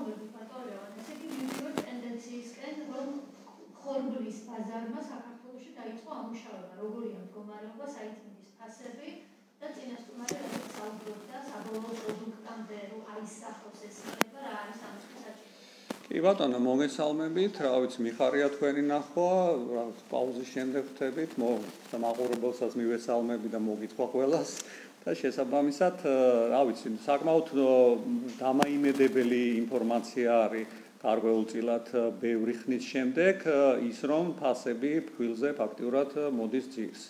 ბატონო ლევან. ესე იგი მივიდეთ ტენდენციისკენ, რომ ხორბლის ბაზარმა საქართველოში დაიწყო ამუშავება, როგორია მდგომარეობა საიტის ფასები და წინასწარმეტყველად საუბრობდა საბოლოო პროდუქტამდე რომ აისახოს ეს იქნება რა არის ამის საჭირო. კი ბატონო, მოგესალმებით. რა ვიცი, მიხარია თქვენი ნახვა, რა პაუზის შემდეგ ხვდებით, მაყურებელსაც მივესალმები და მოგითხვა ყველას. და შესაბამისად, რა ვიცი, საკმაოდ დამაიმედებელი ინფორმაცია არის გარკვეულწილად ბევრი ხნის შემდეგ ის რომ ფასები ფქვილზე ფაქტიურად მოდის ძირს.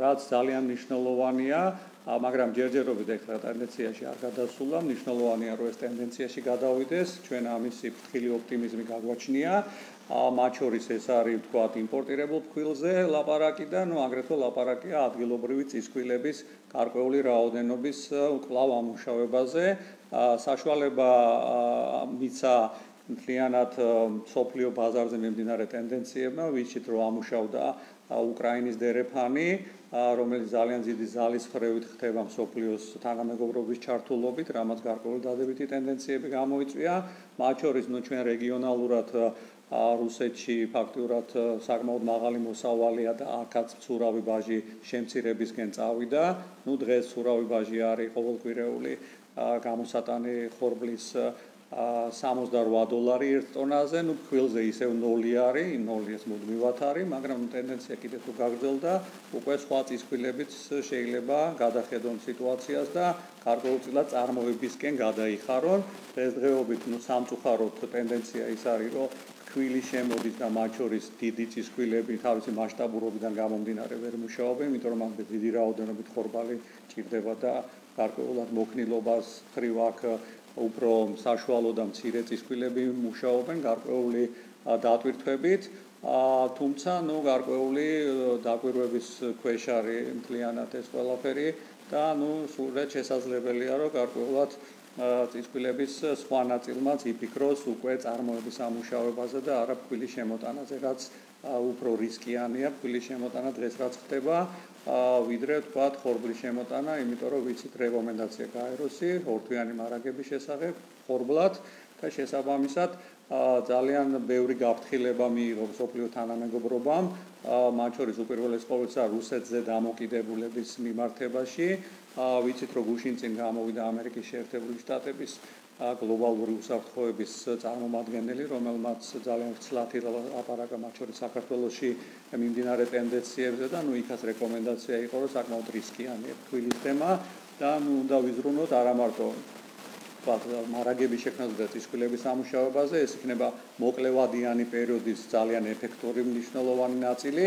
რაც ძალიან მნიშვნელოვანია, მაგრამ ჯერჯერობით ეხლა ტენდენციაში არ გადასულა, მნიშვნელოვანია რომ ეს ტენდენციაში გადავიდეს, ჩვენ ამისი ფრთხილი ოპტიმიზმი გაგვაჩნია. მათ შორის ეს არის თქვათ იმპორტირებულ ფქვილზე ლაპარაკი და ნუ აგრეთვე ლაპარაკია ადგილობრივი წისქვილების გარკვეული რაოდენობის კლავ ამუშავებაზე. საშუალება მიცა მთლიანად სოფლიო ბაზარზე მიმდინარე ტენდენციებმა, ვიცით რომ ამუშავდა უკრაინის დერეფანი, რომელიც ძალიან დიდი ზალის ხრევით ხდება სოფლიოს თანამეგობრობის ჩართულობით, რამაც გარკვეული დადებითი ტენდენციები გამოიწვია. მათ შორის ნუ ჩვენ რეგიონალურად რუსეთში ფაქტურად საკმაოდ მაღალი მოსავალია და აქაც ცურავი ბაჟი შემცირებისკენ წავიდა. ნუ დღეს ცურავი ბაჟი არის ყოველკვირეული გამოსატანი ხორბლის 68 დოლარი 1 ტონაზე, ნუ ფქვილზე ისევ 0 არის, 0 ეს მუდმივად არის, მაგრამ ტენდენცია კიდე თუ გაგრძელდა, უკვე სხვა წისქვილებიც შეიძლება გადახედონ სიტუაციას და გარკვეულწილად წარმოებისკენ გადაიხარონ. დღესდღეობით ნუ სამწუხაროდ ტენდენცია ის არის, რომ ფქვილი შემოდის და მათ შორის დიდი წისქვილები თავისი მასშტაბურობიდან გამომდინარე ვერ მუშაობენ, იმიტომ რომ ამ დიდი რაოდენობით ხორბალი ჭირდება და გარკვეულად მოქნილობას ხრივ აქ უფრო საშუალო და მცირე წისქვილები მუშაობენ გარკვეული დატვირთვებით. აა თუმცა ნუ გარკვეული დაკვირვების ქვეშ არის მთლიანად ეს ყველაფერი და ნუ სულაც შესაძლებელია რომ გარკვეულად წისქვილების სხვა ნაწილმაც იფიქროს უკვე წარმოების ამუშავებაზე და არა ფქვილის შემოტანაზე, რაც უფრო რისკიანია ფქვილის შემოტანა დღეს რაც ხდება, ვიდრე თქვა ხორბლის შემოტანა, იმიტომ რომ ვიცით რეკომენდაცია გაეროსი ორთვიანი მარაგების შესახებ ხორბლად და შესაბამისად ძალიან ბევრი გაფრთხილება მიიღო სოფლიო თანამეგობრობამ, მათ შორის უპირველეს ყოვლისა რუსეთზე დამოკიდებულების მიმართებაში. ვიცით რომ გუშინ წინ გამოვიდა ამერიკის შეერთებული შტატების გლობალური უსაფრთხოების წარმომადგენელი, რომელმაც ძალიან ცლათი აპარატა მათ შორის საქართველოსში მიმდინარე ტენდენციებზე და ნუ იქაც რეკომენდაცია იყო, რომ საკმაოდ რისკიანია თვილის თემა და ნუ უნდა ვიზრუნოთ არა მარტო მარაგების შექმნაზე და წისქვილების ამუშავებაზე, ეს იქნება მოკლევადიანი პერიოდის ძალიან ეფექტური მნიშვნელოვანი ნაწილი,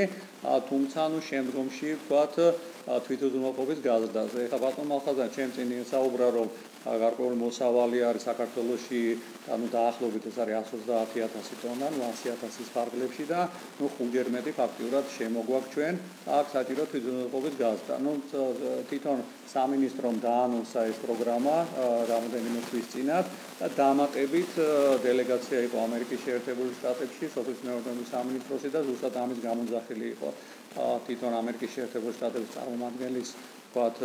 თუმცა ნუ შემდგომში ვთქვათ, თვითუზრუნველყოფის გაზრდაზე. ეხლა ბატონ მალხაზან ჩემ წინ საუბრა რომ გარკვეული მოსავალი არის საქართველოში, ანუ დაახლოებით ეს არის 130000 ტონა, ნუ 100000-ის ფარგლებში და ნუ ხუნჯერმეტი ფაქტიურად შემოგვაქვს ჩვენ აქ საჭირო თვითმყოფობის გაზდა. ნუ თვითონ სამინისტრომ დაანონსა ეს პროგრამა რამოდენიმე თვის წინათ და დამატებით დელეგაცია იყო ამერიკის შეერთებული შტატებში, სოფლის მეურნეობის სამინისტროსი და ზუსტად ამის გამონძახილი იყო თვითონ ამერიკის შეერთებული შტატების წარმომადგენლის ვთქვათ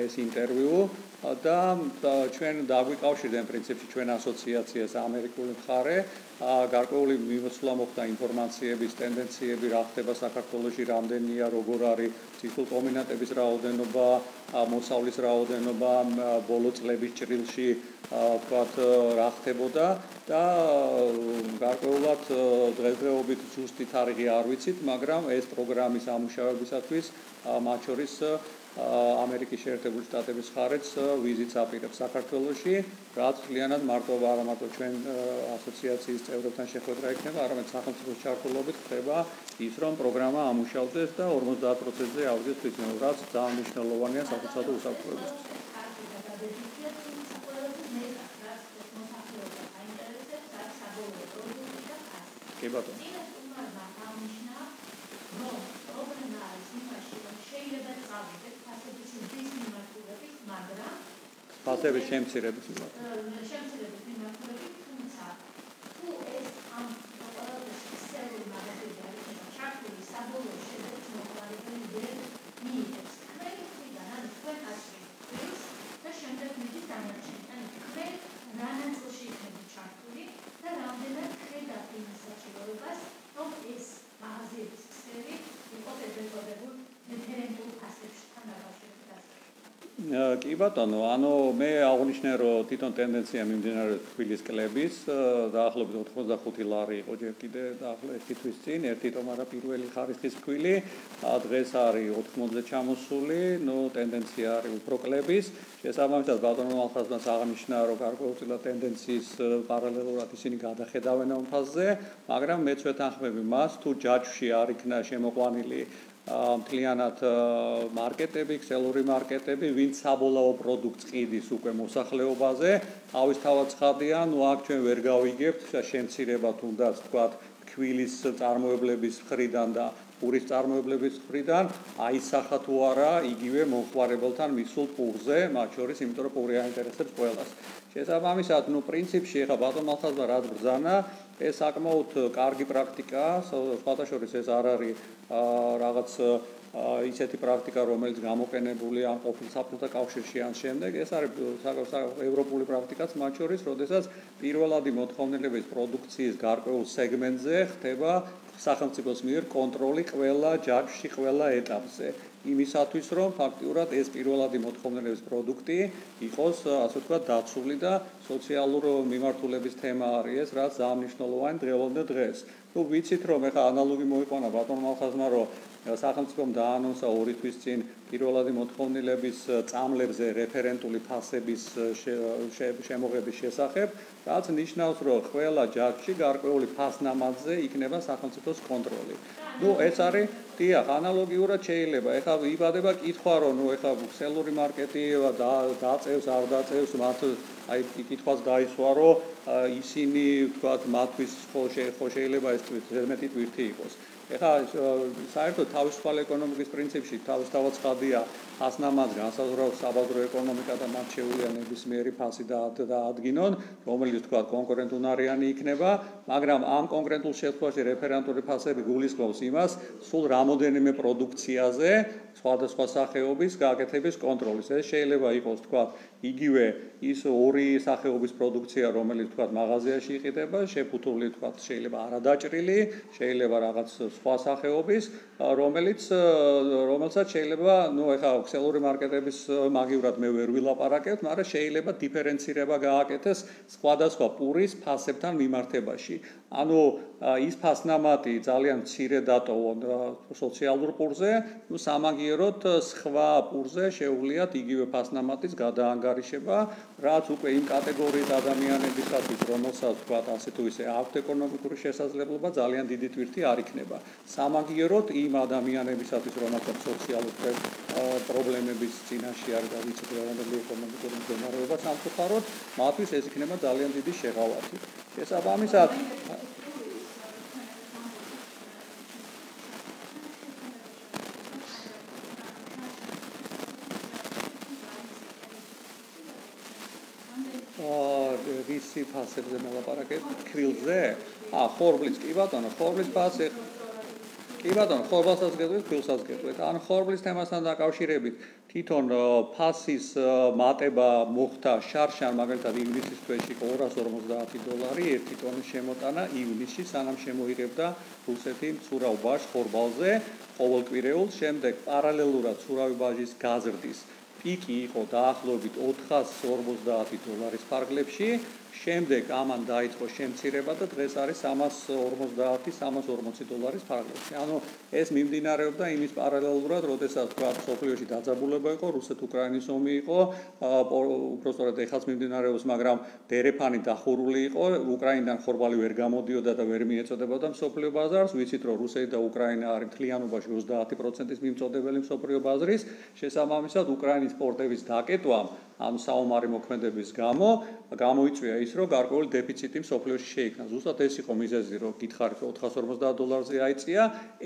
ეს ინტერვიუ. და ჩვენ დაგვიკავშირდნენ პრინციპში ჩვენ ასოციაციას ამერიკული მხარე. გარკვეული მიმოსვლა მოხდა ინფორმაციების ტენდენციები რა ხდება საქართველოში რამდენია როგორ არის ციფრულ კომბინატების რაოდენობა მოსავლის რაოდენობა ბოლო წლების ჭრილში ვთქვათ რა ხდებოდა. და გარკვეულად დღესდღეობით ზუსტი თარიღი არ ვიცით მაგრამ ეს პროგრამის ამუშავებისათვის მათ შორის ამერიკის შეერთებული შტატების ხარეც ვიზიტს აპირებს საქართველოში, რაც ძალიანად მარტო არა მარტო ჩვენ ასოციაციის წევრებთან შეხვედრა იქნება, არამედ სახელმწიფოს ჩართულობით ხდება ის, რომ პროგრამა ამუშავდეს და 50%-ზე ავიდეს თვითონ, რაც ძალიან მნიშვნელოვანია საფუძვლად უსაფრთხოებისთვის. კი ბატონო. ფასების შემცირების მიმართ. შემცირების მიმართ, თუმცა თუ ეს ამ პროპორციებში სერვერი მაგალითად არის ჩართული საბოლოო შედეგს მოყოლებული ვერ მიიღებს. კრედიტიდან ან თქვენ ასე და შემდეგ მიდის დანარჩენი. ან თქვენ რა ნაწილში იქნება კი ბატონო, ანუ მე აღნიშნე რომ თვითონ ტენდენცია მიმდინარეობს თბილის კლების, დაახლოებით 85 ლარი იყო ჯერ კიდე დაახლოებით ერთი თვის წინ, ერთი თომარა პირველი ხარისხის ქვილი, დღეს არის 80-ზე ჩამოსული, ნუ ტენდენცია არის უფრო კლების. შესაბამისად ბატონო ახალგაზრდას აღნიშნა რომ გარკვეულწილად ტენდენციის პარალელურად ისინი გადახედავენ ამ ფაზზე, მაგრამ მეც ვეთანხმები მას. თუ ჯაჭვში არ იქნა შემოყვანილი მთლიანად მარკეტები, ქსელური მარკეტები, ვინც საბოლოო პროდუქტს ყიდის უკვე მოსახლეობაზე, თავისთავად ცხადია, ნუ აქ ჩვენ ვერ გავიგებთ შემცირება თუნდაც თქვა თქვილის წარმოებლების ხრიდან და პურის წარმოებლების ხრიდან აისახა თუ არა იგივე მომხმარებელთან მისულ პურზე, მათ შორის, იმიტომ რომ პური აინტერესებს ყველას. შესაბამისად, ნუ პრინციპში ეხა ბატონ ახალბა რაც ბრძანა, ეს საკმაოდ კარგი პრაქტიკაა, სხვათა შორის ეს არ არის რაღაც ისეთი პრაქტიკა, რომელიც გამოყენებულია ამ ყოფილ საფრთხეთა კავშირში ან შემდეგ, ეს არის ევროპული პრაქტიკაც მათ შორის, როდესაც პირველადი მოთხოვნილების პროდუქციის გარკვეულ სეგმენტზე ხდება სახელმწიფოს მიერ კონტროლი ყველა ჯაჭვში, ყველა ეტაპზე. იმისათვის, რომ ფაქტიურად ეს პირველადი მოთხოვნილების პროდუქტი იყოს, ასე ვთქვათ, დაცული და სოციალურ მიმართულების თემა არის ეს, რაც ზამნიშნულოვანი დღევანდე დღეს. ნუ ვიცით, რომ ეხა ანალოგი მოიყვანა ბატონმა ხაზმა, რომ სახელმწიფომ დაანონსა ორი თვის წინ პირველადი მოთხოვნილების წამლებზე რეფერენტული ფასების შემოღების შესახებ, რაც ნიშნავს, რომ ყველა ჯაჭვში გარკვეული ფასნამაზზე იქნება სახელმწიფოს კონტროლი. ნუ ეს არის დიახ, ანალოგიურად შეიძლება. ეხლა იბადება კითხვა, რომ ნუ ეხლა ქსელური მარკეტი და დაწევს, არ დაწევს, მათ აი კითხვას დაისვა, რომ ისინი თქვათ მათთვის ხო შეიძლება ეს თვითმეტი თვითი იყოს. ეხლა საერთოდ თავისუფალ ეკონომიკის პრინციპში თავისთავად ხადია ასნამად განსაზღვრავს საბაზრო ეკონომიკა და მათ შეუძლია ნებისმიერი ფასი და დაადგინონ, რომელიც თქვა კონკურენტუნარიანი იქნება, მაგრამ ამ კონკრეტულ შემთხვევაში რეფერენტული ფასები გულისხმობს იმას, სულ რამოდენიმე პროდუქციაზე სხვადასხვა სახეობის გაკეთების კონტროლის. ეს შეიძლება იყოს თქვა იგივე ის ორი სახეობის პროდუქცია, რომელიც თქვა მაღაზიაში იყიდება, შეფუთული თქვა შეიძლება არადაჭრილი, შეიძლება რაღაც სხვა სახეობის, რომელიც რომელსაც შეიძლება, ну, ეხა ქსელური მარკეტების მაგივრად მე ვერ ვილაპარაკებ, მაგრამ შეიძლება დიფერენცირება გააკეთეს სხვადასხვა პურის ფასებთან მიმართებაში. ანუ ის ფასნამატი ძალიან მცირე დატოვონ სოციალურ პურზე, ну, სამაგიეროდ სხვა პურზე შეუძლიათ იგივე ფასნამატის გადაანგარიშება, რაც უკვე იმ კატეგორიის ადამიანებისათვის, რომელსაც თქვა ასე თუ ისე აქვთ ეკონომიკური შესაძლებლობა, ძალიან დიდი თვირთი არ იქნება. სამაგიეროდ იმ ადამიანებისათვის, რომელსაც სოციალური პრობლემების წინაშე და ვიცით რამდენი ეკონომიკური მდგომარეობა სამწუხაროდ, მათთვის ეს იქნება ძალიან დიდი შეღავათი. შესაბამისად ვისი ფასებზე მოლაპარაკეთ? ქვილზე? აა, ხორბლის, კი ბატონო, ხორბლის ფასი კი ბატონო, ხორბასაც გეტყვით, ქვილსაც გეტყვით. ან ხორბლის თემასთან დაკავშირებით, თვითონ ფასის მატება მოხდა შარშან, მაგალითად ინგლისის თვეში 250 დოლარი ერთი ტონის შემოტანა ივნისში, სანამ შემოიღებდა რუსეთი მცურავ ბაშ ხორბალზე ყოველკვირეულ, შემდეგ პარალელურად ცურავი ბაჟის გაზრდის პიკი იყო დაახლოებით 450 დოლარის ფარგლებში შემდეგ ამან დაიწყო შემცირება და დღეს არის 350-340 დოლარის ფარგლებში. ანუ ეს მიმდინარეობდა იმის პარალელურად, როდესაც თქვა სოფლიოში დაძაბულება იყო, რუსეთ-უკრაინის ომი იყო, უბრალოდ ეხაც მიმდინარეობს, მაგრამ დერეფანი დახურული იყო, უკრაინიდან ხორბალი ვერ გამოდიოდა და ვერ მიეწოდებოდა სოფლიო ბაზარს. ვიცით, რომ რუსეთი და უკრაინა არის მთლიანობაში 30%-ის მიმწოდებელი სოფლიო ბაზრის, შესაბამისად უკრაინის პორტების დაკეტვამ ამ საომარი მოქმედების გამო გამოიწვია ის, რომ გარკვეული დეფიციტი მსოფლიოში შეიქმნა. ზუსტად ეს იყო მიზეზი, რომ გითხარით 450 დოლარზე აიწია.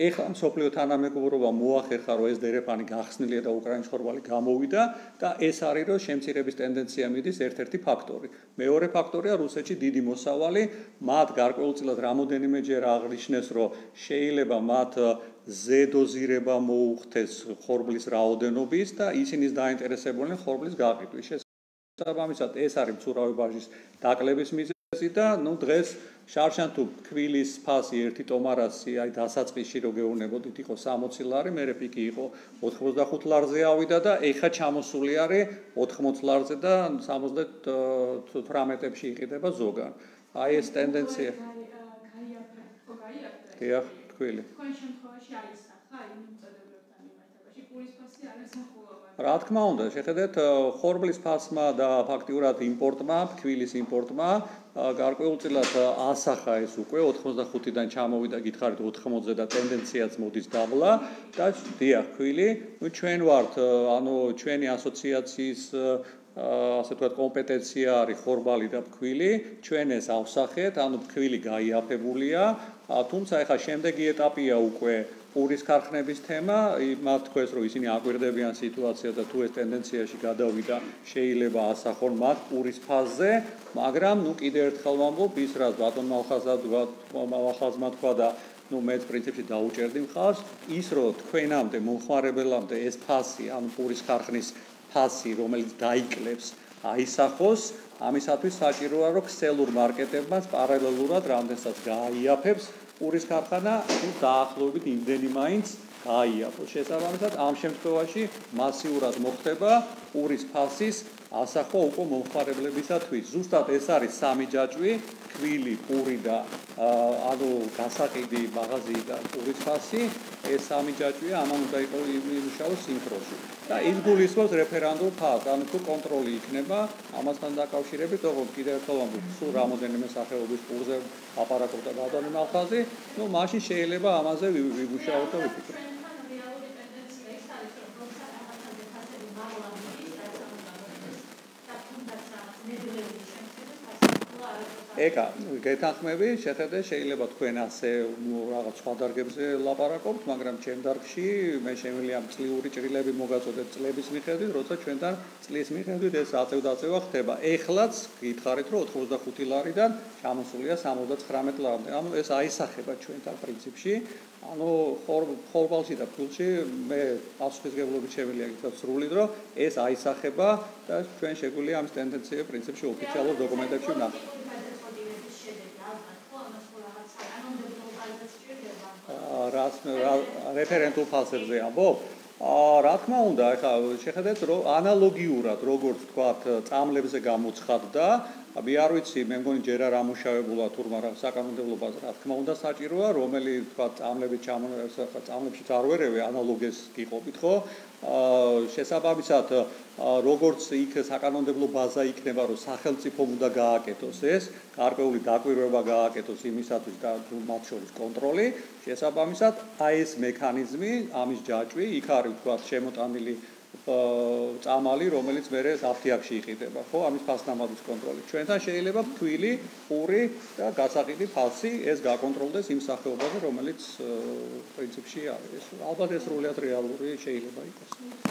ეხლა მსოფლიო თანამეგობრობა მოახერხა, რომ ეს დერეფანი გახსნილია და უკრაინის ხორბალი გამოვიდა და ეს არის, რომ შემცირების ტენდენცია მიდის ერთ-ერთი ფაქტორი. მეორე ფაქტორია რუსეთში დიდი მოსავალი, მათ გარკვეულწილად რამოდენიმეჯერ აღნიშნეს, რომ შეიძლება მათ ზედოზირება მოუხდეს ხორბლის რაოდენობის და ისინი დაინტერესებულნი ხორბლის გაყიდვის. შესაბამისად, ეს არის მცურავი ბაჟის დაკლების მიზეზი. და ნუ დღეს შარშან თუ კვილის ფასი ერთი ტომარასი აი დასაწყისში რო გეუბნებოდით იყო 60 ლარი, მე პიკი იყო 85 ლარზე ავიდა და ეხა ჩამოსული არის 80 ლარზე და 78-ებში იყიდება ზოგან. აი ეს ტენდენცია. დიახ, თქვილი. თქვენ შემთხვევაში არის ახლა იმ წოდებებთან მიმართებაში პულის ფასი არის ახლა რა თქმა უნდა, შეხედეთ ხორბლის ფასმა და ფაქტიურად იმპორტმა, ფქვილის იმპორტმა გარკვეულწილად ასახა ეს უკვე 85-დან ჩამოვიდა გითხარით 80-ზე და ტენდენციაც მოდის დაბლა და დიახ, ფქვილი, ნუ ჩვენ ვართ, ანუ ჩვენი ასოციაციის ასე ვთქვათ, კომპეტენცია არის ხორბალი და ფქვილი, ჩვენ ეს ავსახეთ, ანუ ფქვილი გაიაფებულია, თუმცა ეხა შემდეგი ეტაპია უკვე პურის ქარხნების თემა, მათ თქვეს რომ ისინი აკვირდებიან სიტუაციას და თუ ეს ტენდენციაში გადავიდა, შეიძლება ასახონ მათ პურის ფაზზე, მაგრამ ნუ კიდევ ერთხელ ვამბობ, ის რაც ბატონ მალხაზად მალხაზმა თქვა და ну მეც პრინციპში დაუჭერდი მხარს ის რომ თქვენამდე მომხმარებელამდე ეს ფასი ან პურის ქარხნის ფასი რომელიც დაიკლებს აისახოს ამისათვის საჭიროა რომ ქსელურ მარკეტებმაც პარალელურად რამდენსაც გააიაფებს პურის ქარხანა თუ დაახლოებით იმდენი მაინც გააიაფოს. შესაბამისად, ამ შემთხვევაში მასიურად მოხდება პურის ფასის ასახვა უკვე მომხმარებლებისათვის. ზუსტად ეს არის სამი ჯაჭვი, ქვილი, პური და ანუ გასაყიდი მაღაზიი და პურის ფასი. ეს სამი ჯაჭვი ამან უნდა იყოს იმუშაოს სინქრონში. და ის გულისხმობს რეფერანდუმ ფასს, ანუ თუ კონტროლი იქნება ამასთან დაკავშირებით, თორემ კიდევ ერთხელ ვამბობ, სულ რამოდენიმე სახეობის პურზე აპარატურა გადაადგინა ხაზი, ну, მაშინ შეიძლება ამაზე ვიმუშაოთ და ვიფიქროთ. ეკა გეთანხმები შეხედე შეიძლება თქვენ ასე რაღაც სხვა დარგებზე ლაპარაკობთ მაგრამ ჩემ დარგში მე შემიძლია წლიური ჭრილები მოგაწოდეთ წლების მიხედვით როცა ჩვენთან წლის მიხედვით ეს აწევდაწევა ხდება. ეხლაც გითხარით რომ 85 ლარიდან ჩამოსულია 79 ლარამდე. ანუ ეს აისახება ჩვენთან პრინციპში. ანუ ხორბალში და ფულში მე პასუხისგებლობით შემიძლია გითხრათ სრულად რომ ეს აისახება და ჩვენ შეგვიძლია ამ ტენდენციები პრინციპში ოფიციალურ დოკუმენტებში ვნახოთ რას რეფერენტულ ფასებზე ამბობ? აა რა თქმა უნდა, ახლა შეხედეთ რომ ანალოგიურად როგორც თქვათ წამლებზე გამოცხადდა, მე არ ვიცი, მე მგონი ჯერ არ ამუშავებულა თურმა რა საკანონმდებლობაზე, რა თქმა უნდა საჭიროა, რომელი თქვათ წამლები ჩამონერესა, წამლებში წარვერევე ანალოგეს გიყობით, ხო? აა შესაბამისად როგორც იქ საკანონმდებლო ბაზა იქნება, რომ სახელმწიფომ უნდა გააკეთოს ეს, გარკვეული დაკვირვება გააკეთოს იმისათვის და მათ შორის კონტროლი, შესაბამისად აი ეს მექანიზმი, ამის ჯაჭვი, იქ არის თქვა შემოტანილი წამალი, რომელიც მე საფთიაქში იყიდება, ხო, ამის ფასნამადის კონტროლი. ჩვენთან შეიძლება ფთვილი, პური და გასაყიდი ფასი ეს გაკონტროლდეს იმ სახეობაზე, რომელიც პრინციპში არის. ალბათ ეს სრულიად რეალური შეიძლება იყოს.